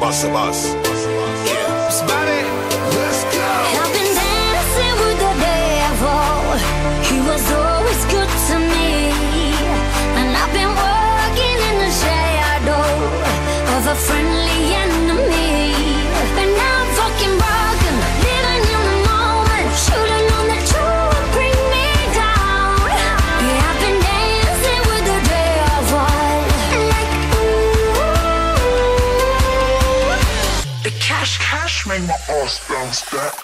Busta Bus. Yeah. Spotted. Let's go. I've been dancing with the devil. He was always good to me. And I've been working in the shadow of a friendly enemy. Cash, cash, make my ass bounce back.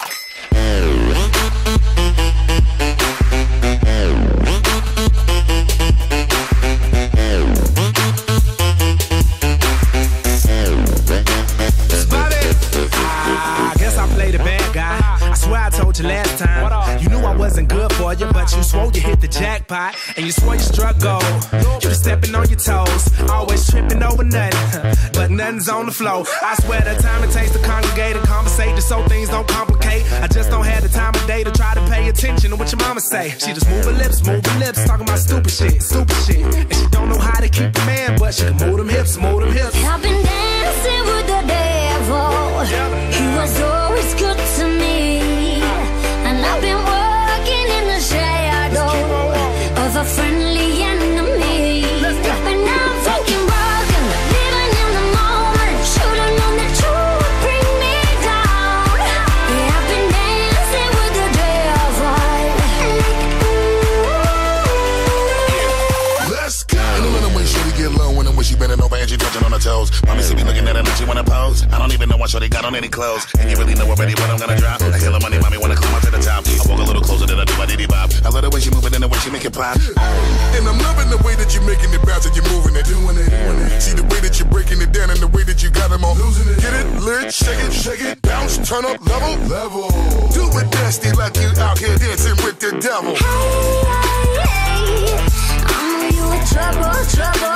Ah, I guess I played the bad guy. I swear I told you last time. You knew I wasn't good for you, but you swore you hit the jackpot. And you swore you struck gold. You was stepping on your toes. Always tripping over nothing. Nothing's on the flow. I swear the time it takes to congregate and conversate just so things don't complicate. I just don't have the time of day to try to pay attention to what your mama say. She just move her lips, move her lips, talking about stupid shit, stupid shit. And she don't know how to keep the man, but she can move them hips, move them hips. See me looking at her and she wanna pose. I don't even know what shorty got on any clothes. And you really know already what I'm gonna drop. I kill her money, mommy wanna climb up to the top. I walk a little closer than I do my diddy bop. I love the way she moving and the way she make it pop. And I'm loving the way that you're making it bounce and you're moving it, doing it. See the way that you're breaking it down and the way that you got them all losing it. Get it, lit, shake it, shake it, bounce, turn up, level, level. Do it nasty like you out here dancing with the devil. Hey, hey, I know you in trouble, trouble,